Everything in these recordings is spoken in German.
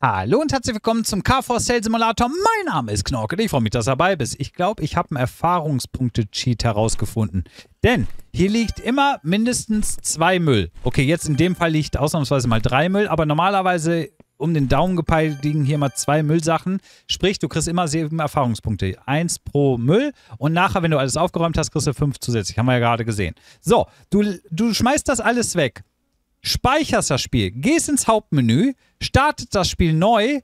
Hallo und herzlich willkommen zum KV Sales Simulator. Mein Name ist Knorke. Ich freue mich, dass du dabei bist. Ich glaube, ich habe einen Erfahrungspunkte-Cheat herausgefunden. Denn hier liegt immer mindestens zwei Müll. Okay, jetzt in dem Fall liegt ausnahmsweise mal drei Müll, aber normalerweise um den Daumen gepeilt liegen hier mal zwei Müllsachen. Sprich, du kriegst immer sieben Erfahrungspunkte. Eins pro Müll und nachher, wenn du alles aufgeräumt hast, kriegst du fünf zusätzlich. Haben wir ja gerade gesehen. So, du, du schmeißt das alles weg speicherst das Spiel, gehst ins Hauptmenü, startet das Spiel neu.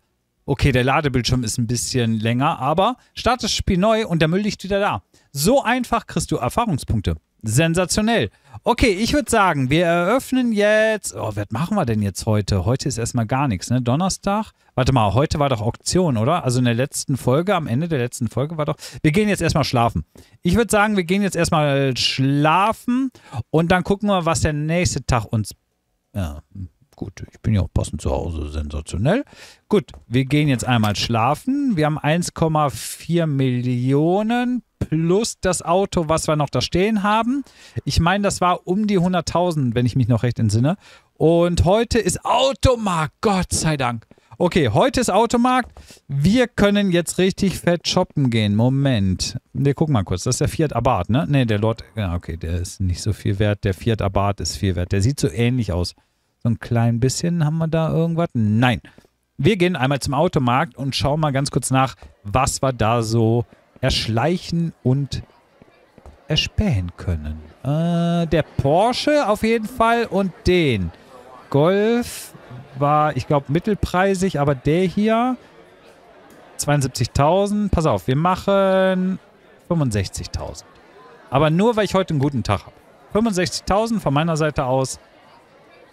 Okay, der Ladebildschirm ist ein bisschen länger, aber startet das Spiel neu und der Müll liegt wieder da. So einfach kriegst du Erfahrungspunkte. Sensationell. Okay, ich würde sagen, wir eröffnen jetzt. Oh, was machen wir denn jetzt heute? Heute ist erstmal gar nichts, ne? Donnerstag. Warte mal, heute war doch Auktion, oder? Also in der letzten Folge, am Ende der letzten Folge war doch. Wir gehen jetzt erstmal schlafen. Ich würde sagen, wir gehen jetzt erstmal schlafen und dann gucken wir, was der nächste Tag uns ja, gut, ich bin ja auch passend zu Hause, sensationell. Gut, wir gehen jetzt einmal schlafen. Wir haben 1,4 Millionen plus das Auto, was wir noch da stehen haben. Ich meine, das war um die 100.000, wenn ich mich noch recht entsinne. Und heute ist Automarkt, Gott sei Dank. Okay, heute ist Automarkt. Wir können jetzt richtig fett shoppen gehen. Moment. Wir gucken mal kurz. Das ist der Fiat Abarth, ne? Ne, der Lord. Ja, okay, der ist nicht so viel wert. Der Fiat Abarth ist viel wert. Der sieht so ähnlich aus. So ein klein bisschen haben wir da irgendwas? Nein. Wir gehen einmal zum Automarkt und schauen mal ganz kurz nach, was wir da so erschleichen und erspähen können. Äh, der Porsche auf jeden Fall und den. Golf war, ich glaube, mittelpreisig, aber der hier 72.000. Pass auf, wir machen 65.000. Aber nur, weil ich heute einen guten Tag habe. 65.000 von meiner Seite aus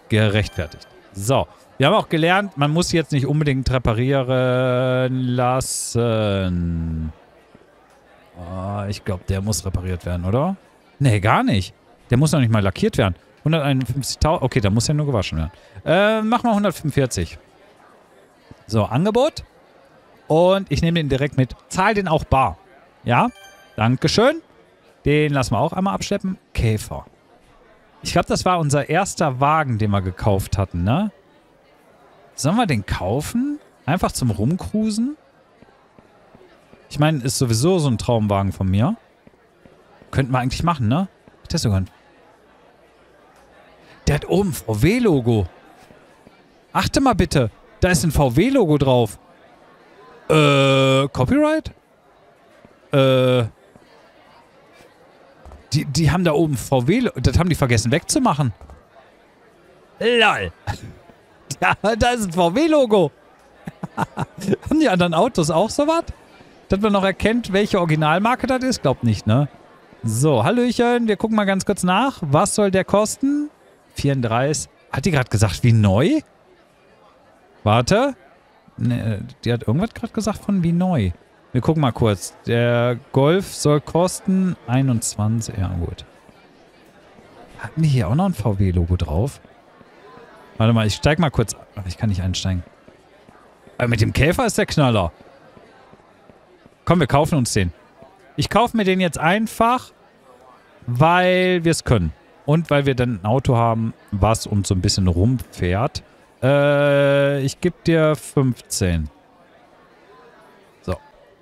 gerechtfertigt. So, wir haben auch gelernt, man muss jetzt nicht unbedingt reparieren lassen. Oh, ich glaube, der muss repariert werden, oder? Nee, gar nicht. Der muss noch nicht mal lackiert werden. 151.000. Okay, da muss ja nur gewaschen werden. Äh, mach mal 145. So, Angebot. Und ich nehme den direkt mit. Zahl den auch bar. Ja? Dankeschön. Den lassen wir auch einmal abschleppen. Käfer. Ich glaube, das war unser erster Wagen, den wir gekauft hatten, ne? Sollen wir den kaufen? Einfach zum Rumcruisen? Ich meine, ist sowieso so ein Traumwagen von mir. Könnten wir eigentlich machen, ne? Das sogar. Der hat oben VW-Logo. Achte mal bitte. Da ist ein VW-Logo drauf. Äh, Copyright? Äh. Die, die haben da oben VW, das haben die vergessen wegzumachen. LOL. Ja, da ist ein VW-Logo. haben die anderen Autos auch sowas? Dass man noch erkennt, welche Originalmarke das ist? Glaubt nicht, ne? So, Hallöchen, wir gucken mal ganz kurz nach. Was soll der kosten? 34. Hat die gerade gesagt, wie neu? Warte. Ne, die hat irgendwas gerade gesagt von wie neu. Wir gucken mal kurz. Der Golf soll kosten 21. Ja, gut. Hatten die hier auch noch ein VW-Logo drauf? Warte mal, ich steig mal kurz. Ich kann nicht einsteigen. Aber mit dem Käfer ist der Knaller. Komm, wir kaufen uns den. Ich kaufe mir den jetzt einfach, weil wir es können. Und weil wir dann ein Auto haben, was uns so ein bisschen rumfährt. Äh, ich gebe dir 15.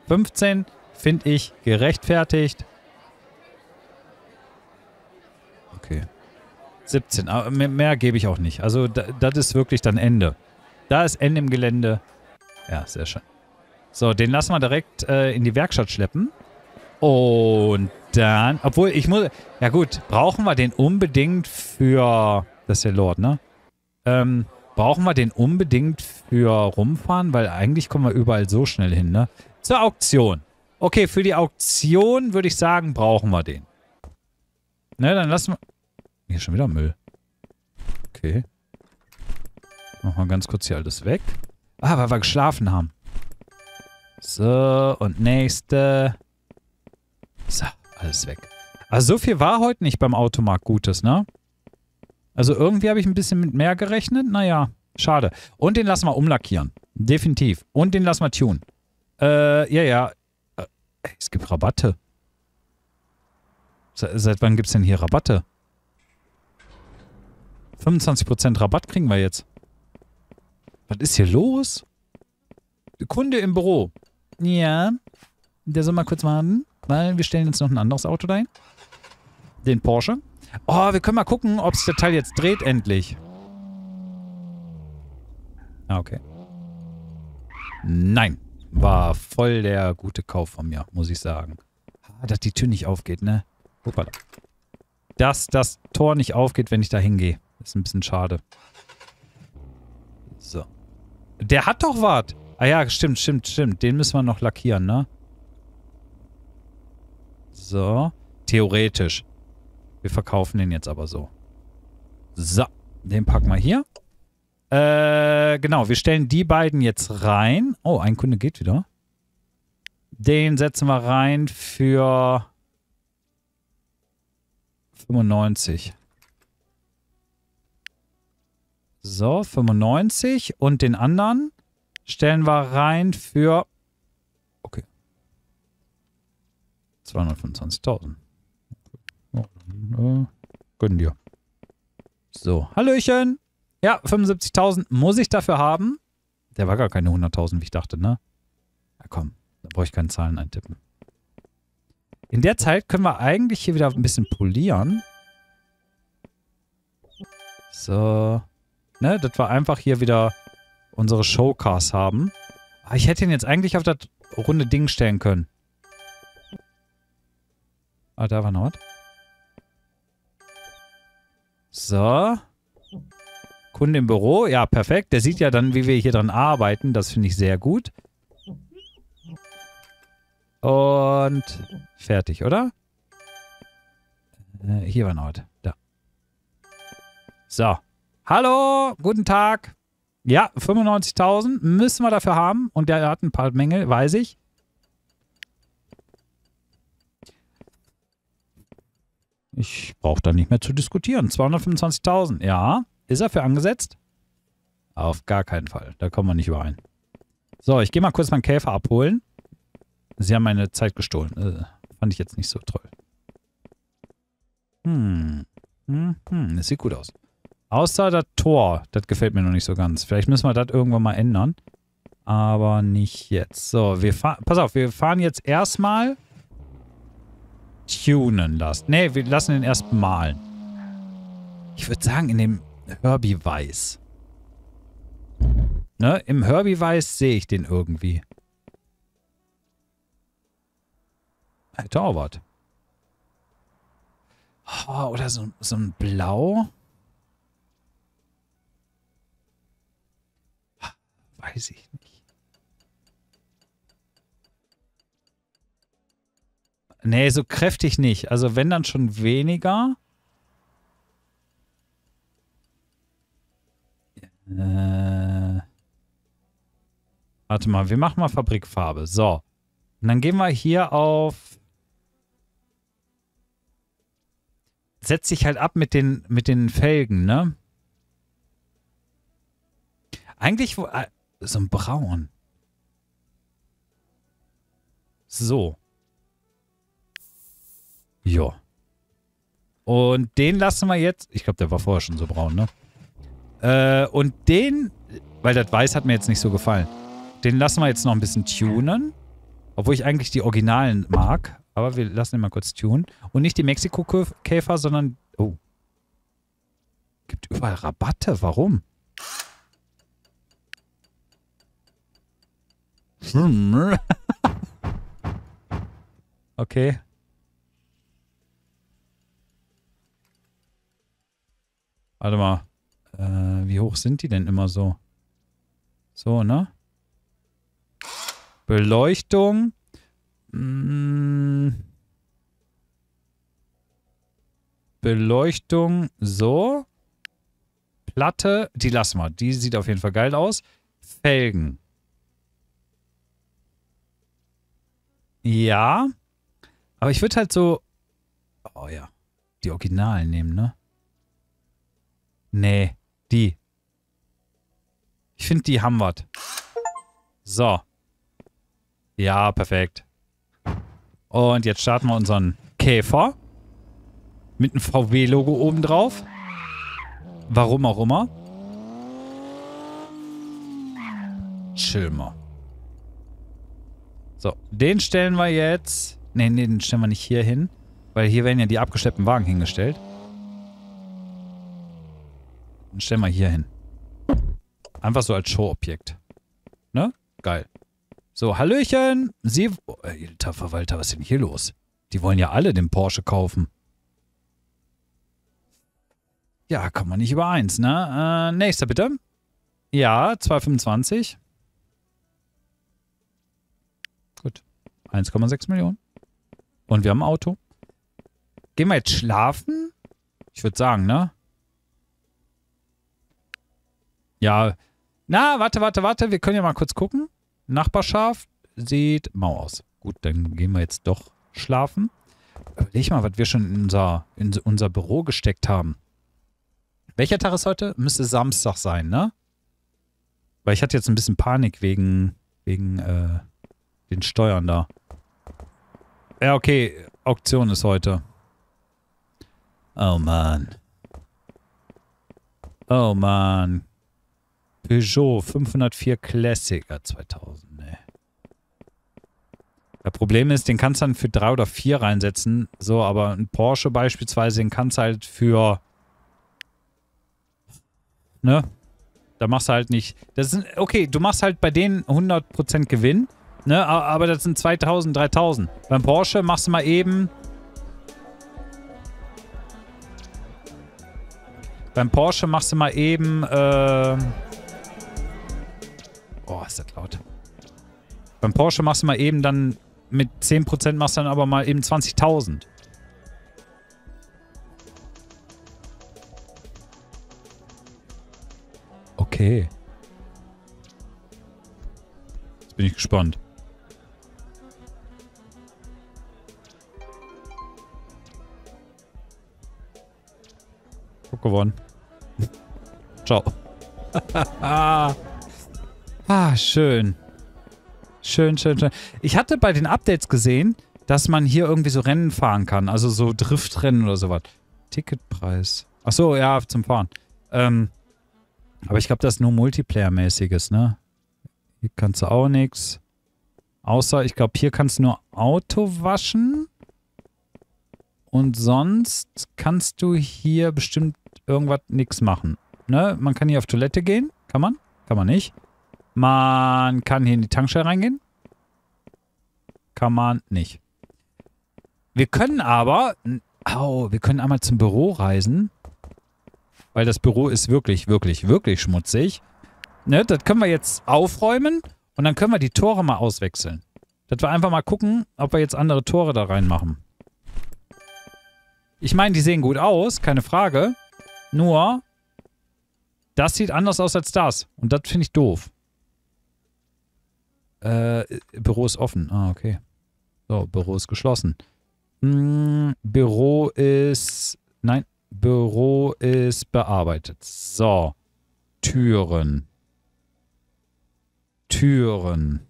15 finde ich gerechtfertigt. Okay. 17, aber mehr, mehr gebe ich auch nicht. Also das ist wirklich dann Ende. Da ist Ende im Gelände. Ja, sehr schön. So, den lassen wir direkt äh, in die Werkstatt schleppen. Und dann, obwohl ich muss, ja gut, brauchen wir den unbedingt für, das ist der Lord, ne? Ähm, brauchen wir den unbedingt für rumfahren? Weil eigentlich kommen wir überall so schnell hin, ne? Zur Auktion. Okay, für die Auktion würde ich sagen, brauchen wir den. Ne, dann lassen wir... Hier schon wieder Müll. Okay. Machen wir ganz kurz hier alles weg. Ah, weil wir geschlafen haben. So, und nächste. So, alles weg. Also so viel war heute nicht beim Automarkt Gutes, ne? Also irgendwie habe ich ein bisschen mit mehr gerechnet. Naja, schade. Und den lassen wir umlackieren. Definitiv. Und den lassen wir tun. Äh, ja, ja. Äh, es gibt Rabatte. Se seit wann gibt es denn hier Rabatte? 25% Rabatt kriegen wir jetzt. Was ist hier los? Kunde im Büro. Ja, der soll mal kurz warten, weil wir stellen jetzt noch ein anderes Auto dahin. Den Porsche. Oh, wir können mal gucken, ob sich der Teil jetzt dreht endlich. Ah, okay. Nein. War voll der gute Kauf von mir, muss ich sagen. Ah, dass die Tür nicht aufgeht, ne? Hoppala. Dass das Tor nicht aufgeht, wenn ich da hingehe. Ist ein bisschen schade. So. Der hat doch was. Ah ja, stimmt, stimmt, stimmt. Den müssen wir noch lackieren, ne? So. Theoretisch. Wir verkaufen den jetzt aber so. So. Den packen wir hier. Äh, genau. Wir stellen die beiden jetzt rein. Oh, ein Kunde geht wieder. Den setzen wir rein für 95. So, 95. Und den anderen stellen wir rein für... Okay. 225.000. Oh, äh, gönn dir. So, Hallöchen. Ja, 75.000 muss ich dafür haben. Der war gar keine 100.000, wie ich dachte, ne? Ja, komm. Da brauche ich keine Zahlen eintippen. In der Zeit können wir eigentlich hier wieder ein bisschen polieren. So. Ne, dass wir einfach hier wieder unsere Showcars haben. Ah, ich hätte ihn jetzt eigentlich auf das runde Ding stellen können. Ah, da war noch was. So. Kunde im Büro. Ja, perfekt. Der sieht ja dann, wie wir hier dran arbeiten. Das finde ich sehr gut. Und fertig, oder? Äh, hier war noch was. Da. So. Hallo, guten Tag. Ja, 95.000 müssen wir dafür haben. Und der hat ein paar Mängel, weiß ich. Ich brauche da nicht mehr zu diskutieren. 225.000, ja. Ist er für angesetzt? Auf gar keinen Fall. Da kommen wir nicht überein. So, ich gehe mal kurz meinen Käfer abholen. Sie haben meine Zeit gestohlen. Äh, fand ich jetzt nicht so toll. Hm. Hm, hm. Das sieht gut aus. Außer das Tor. Das gefällt mir noch nicht so ganz. Vielleicht müssen wir das irgendwann mal ändern. Aber nicht jetzt. So, wir fahren. Pass auf, wir fahren jetzt erstmal tunen lassen. Ne, wir lassen den erst malen. Ich würde sagen, in dem Herbie Weiß. Ne, im Herbie Weiß sehe ich den irgendwie. Hätte auch was. Oh, oder so, so ein Blau. Weiß ich nicht. Nee, so kräftig nicht. Also wenn dann schon weniger. Äh, warte mal, wir machen mal Fabrikfarbe. So. Und dann gehen wir hier auf setzt sich halt ab mit den, mit den Felgen, ne? Eigentlich wo, äh, so ein Braun. So. Ja. Und den lassen wir jetzt. Ich glaube, der war vorher schon so braun, ne? Äh, und den, weil das Weiß hat mir jetzt nicht so gefallen. Den lassen wir jetzt noch ein bisschen tunen. Obwohl ich eigentlich die Originalen mag. Aber wir lassen ihn mal kurz tun. Und nicht die Mexiko-Käfer, sondern... Oh. Gibt überall Rabatte. Warum? okay. Warte mal. Äh, wie hoch sind die denn immer so? So, ne? Beleuchtung. Hm. Beleuchtung so. Platte, die lassen wir. Die sieht auf jeden Fall geil aus. Felgen. Ja. Aber ich würde halt so... Oh ja. Die Originalen nehmen, ne? Nee. Die. Ich finde, die haben was. So. Ja, perfekt. Und jetzt starten wir unseren Käfer. Mit einem VW-Logo oben drauf. Warum auch immer. Chill mal. So, den stellen wir jetzt... Nee, nee, den stellen wir nicht hier hin. Weil hier werden ja die abgeschleppten Wagen hingestellt. Den stellen wir hier hin. Einfach so als Showobjekt. Ne? Geil. So, Hallöchen. Sie... Oh, alter Verwalter, was ist denn hier los? Die wollen ja alle den Porsche kaufen. Ja, kommen wir nicht übereins, ne? Äh, nächster bitte. Ja, 225. Gut. 1,6 Millionen. Und wir haben ein Auto. Gehen wir jetzt schlafen? Ich würde sagen, ne? Ja. Na, warte, warte, warte. Wir können ja mal kurz gucken. Nachbarschaft sieht mau aus. Gut, dann gehen wir jetzt doch schlafen. Überleg mal, was wir schon in unser, in unser Büro gesteckt haben. Welcher Tag ist heute? Müsste Samstag sein, ne? Weil ich hatte jetzt ein bisschen Panik wegen, wegen äh, den Steuern da. Ja, okay. Auktion ist heute. Oh Mann. Oh Mann. Peugeot 504 Classic 2000, ne. Das Problem ist, den kannst du dann für drei oder vier reinsetzen. So, aber ein Porsche beispielsweise, den kannst du halt für. Ne? Da machst du halt nicht. Das ist, okay, du machst halt bei denen 100% Gewinn. Ne? Aber das sind 2000, 3000. Beim Porsche machst du mal eben. Beim Porsche machst du mal eben. Äh oh, ist das laut. Beim Porsche machst du mal eben dann mit 10% machst du dann aber mal eben 20.000. Okay. Jetzt bin ich gespannt. Guck gewonnen. Ciao. ah, schön. Schön, schön, schön. Ich hatte bei den Updates gesehen, dass man hier irgendwie so Rennen fahren kann. Also so Driftrennen oder sowas. Ticketpreis. Achso, ja, zum Fahren. Ähm, aber ich glaube, das ist nur Multiplayer-mäßiges, ne? Hier kannst du auch nichts. Außer, ich glaube, hier kannst du nur Auto waschen. Und sonst kannst du hier bestimmt irgendwas nichts machen. Ne? Man kann hier auf Toilette gehen. Kann man? Kann man nicht. Man kann hier in die Tankstelle reingehen. Kann man nicht. Wir können aber... Oh, wir können einmal zum Büro reisen. Weil das Büro ist wirklich, wirklich, wirklich schmutzig. Ne, das können wir jetzt aufräumen und dann können wir die Tore mal auswechseln. Dass wir einfach mal gucken, ob wir jetzt andere Tore da reinmachen. Ich meine, die sehen gut aus, keine Frage. Nur, das sieht anders aus als das. Und das finde ich doof. Äh, Büro ist offen. Ah, okay. So, Büro ist geschlossen. Hm, Büro ist... Nein, Büro ist bearbeitet. So. Türen. Türen.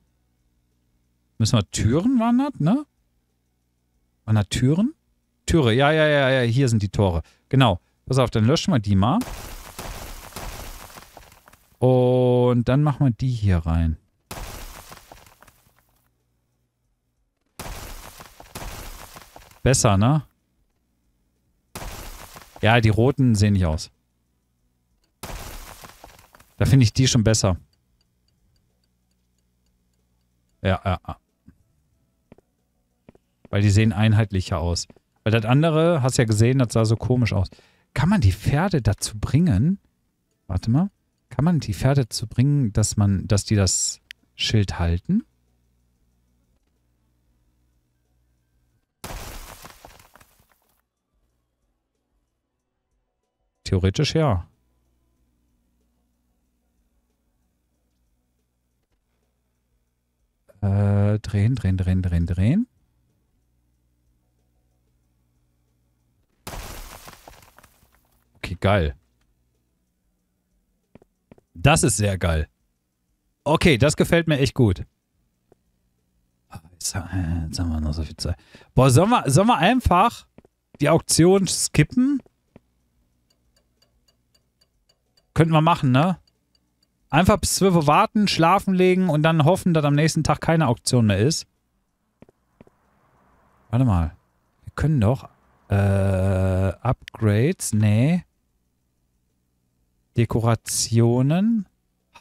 Müssen wir Türen wandern, ne? Da Türen? Türe, ja, ja, ja, ja, hier sind die Tore. Genau. Pass auf, dann löschen wir die mal. Und dann machen wir die hier rein. Besser, ne? Ja, die roten sehen nicht aus. Da finde ich die schon besser. Ja, ja, ja. Weil die sehen einheitlicher aus. Weil das andere, hast ja gesehen, das sah so komisch aus. Kann man die Pferde dazu bringen? Warte mal. Kann man die Pferde dazu bringen, dass man, dass die das Schild halten? Theoretisch ja. Äh, drehen, drehen, drehen, drehen, drehen. Okay, geil. Das ist sehr geil. Okay, das gefällt mir echt gut. Jetzt, haben wir noch so viel Zeit. Boah, sollen wir, sollen wir einfach die Auktion skippen? Könnten wir machen, ne? Einfach bis 12 Uhr warten, schlafen legen und dann hoffen, dass am nächsten Tag keine Auktion mehr ist. Warte mal. Wir können doch äh, Upgrades, nee. Dekorationen,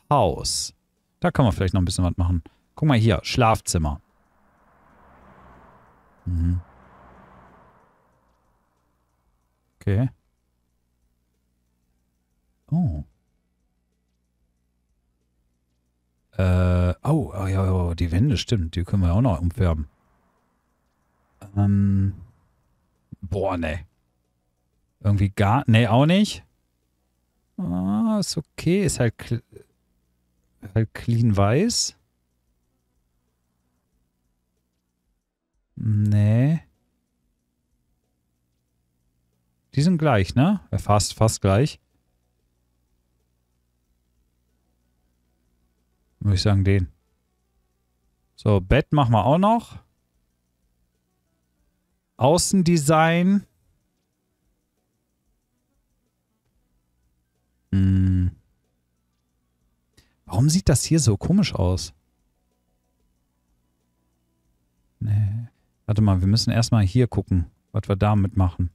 Haus. Da können wir vielleicht noch ein bisschen was machen. Guck mal hier, Schlafzimmer. Mhm. Okay. Oh. Äh, oh, oh, ja, oh, die Wände, stimmt. Die können wir auch noch umfärben. Ähm. Boah, ne. Irgendwie gar, ne, auch nicht. Ah, ist okay. Ist halt, halt clean weiß. Nee. Die sind gleich, ne? Fast, fast gleich. Würde ich sagen, den. So, Bett machen wir auch noch. Außendesign. Hm. Warum sieht das hier so komisch aus? Nee. Warte mal, wir müssen erstmal hier gucken, was wir damit machen.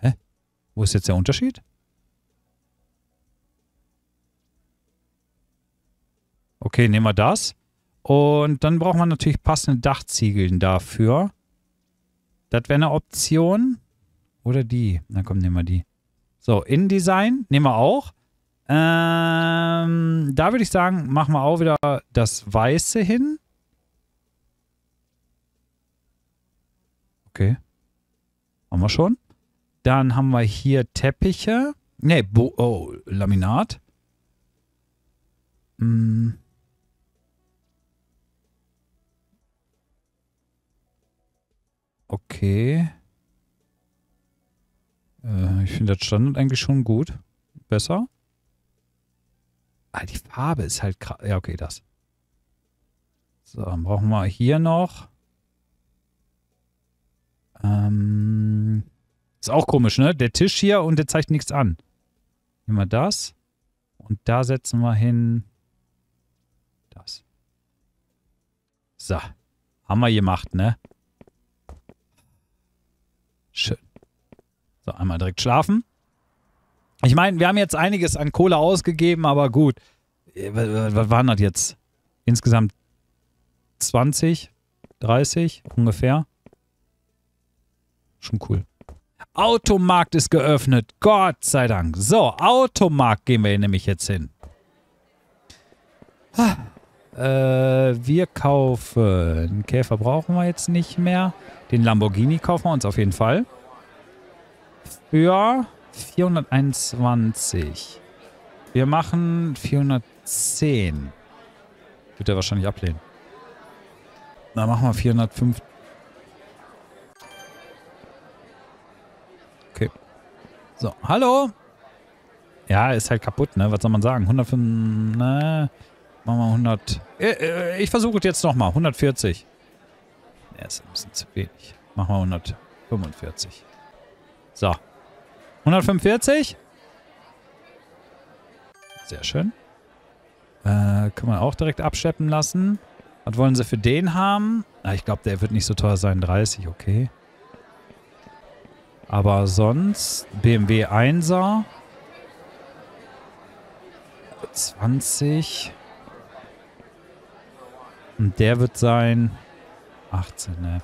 Hä? Wo ist jetzt der Unterschied? Okay, nehmen wir das. Und dann braucht man natürlich passende Dachziegeln dafür. Das wäre eine Option. Oder die. Na komm, nehmen wir die. So, InDesign nehmen wir auch. Ähm, da würde ich sagen, machen wir auch wieder das Weiße hin. Okay. Haben wir schon. Dann haben wir hier Teppiche. Ne, oh, Laminat. Hm. Okay. Äh, ich finde das Standard eigentlich schon gut. Besser. Ah, die Farbe ist halt krass. Ja, okay, das. So, dann brauchen wir hier noch. Ähm, ist auch komisch, ne? Der Tisch hier und der zeigt nichts an. Nehmen wir das. Und da setzen wir hin das. So. Haben wir gemacht, ne? Schön. So, einmal direkt schlafen. Ich meine, wir haben jetzt einiges an Kohle ausgegeben, aber gut. Äh, was waren das jetzt? Insgesamt 20, 30 ungefähr. Schon cool. Automarkt ist geöffnet. Gott sei Dank. So, Automarkt gehen wir nämlich jetzt hin. Äh, wir kaufen. Käfer brauchen wir jetzt nicht mehr. Den Lamborghini kaufen wir uns auf jeden Fall. Für 421. Wir machen 410. Wird er wahrscheinlich ablehnen. Dann machen wir 405. Okay. So, hallo. Ja, ist halt kaputt, ne? Was soll man sagen? 105, ne? Machen wir 100. Äh, äh, ich versuche es jetzt nochmal. 140. Ja, ist ein bisschen zu wenig. Machen wir 145. So. 145. Sehr schön. Äh, können wir auch direkt abscheppen lassen. Was wollen sie für den haben? Na, ich glaube, der wird nicht so teuer sein. 30, okay. Aber sonst BMW 1er. 20. Und der wird sein 18, ne?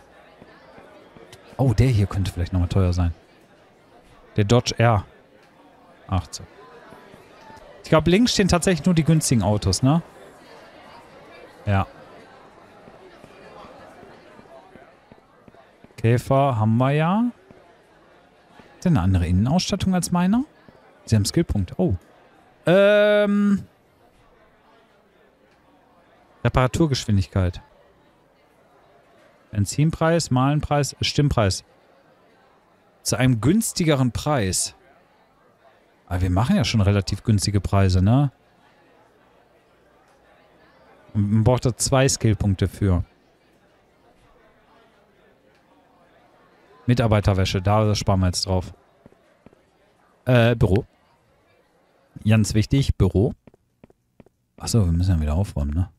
Oh, der hier könnte vielleicht nochmal teuer sein. Der Dodge R. 18. Ich glaube, links stehen tatsächlich nur die günstigen Autos, ne? Ja. Käfer haben wir ja. Ist der eine andere Innenausstattung als meiner? Sie haben Skillpunkt. Oh. Ähm. Reparaturgeschwindigkeit. Benzinpreis, Malenpreis, Stimmpreis. Zu einem günstigeren Preis. Aber wir machen ja schon relativ günstige Preise, ne? Und man braucht da zwei Skillpunkte für. Mitarbeiterwäsche, da sparen wir jetzt drauf. Äh, Büro. Ganz wichtig, Büro. Achso, wir müssen ja wieder aufräumen, ne?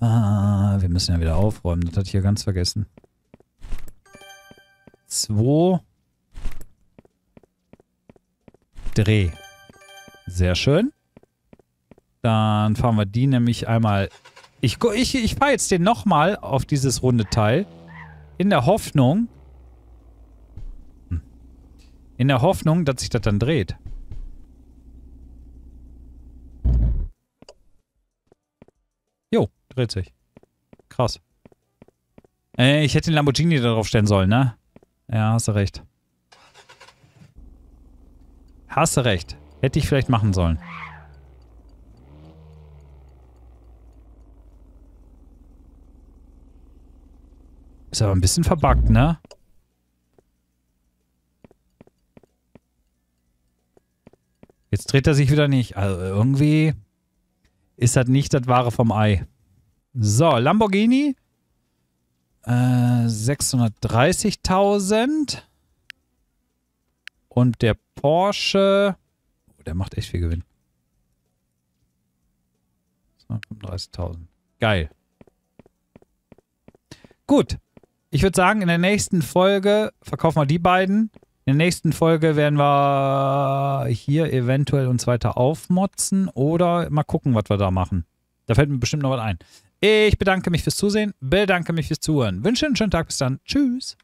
Ah, wir müssen ja wieder aufräumen. Das hatte ich ja ganz vergessen. Zwei. Dreh. Sehr schön. Dann fahren wir die nämlich einmal... Ich, ich, ich fahre jetzt den nochmal auf dieses runde Teil. In der Hoffnung... Hm, in der Hoffnung, dass sich das dann dreht. Jo, dreht sich. Krass. Äh, ich hätte den Lamborghini darauf stellen sollen, ne? Ja, hast du recht. Hast du recht. Hätte ich vielleicht machen sollen. Ist aber ein bisschen verbuggt, ne? Jetzt dreht er sich wieder nicht. Also irgendwie ist das nicht das Wahre vom Ei. So, Lamborghini. Äh, 630.000. Und der Porsche. Oh, der macht echt viel Gewinn. 235.000. Geil. Gut. Ich würde sagen, in der nächsten Folge verkaufen wir die beiden. In der nächsten Folge werden wir hier eventuell uns weiter aufmotzen oder mal gucken, was wir da machen. Da fällt mir bestimmt noch was ein. Ich bedanke mich fürs Zusehen, bedanke mich fürs Zuhören. Wünsche einen schönen Tag, bis dann. Tschüss.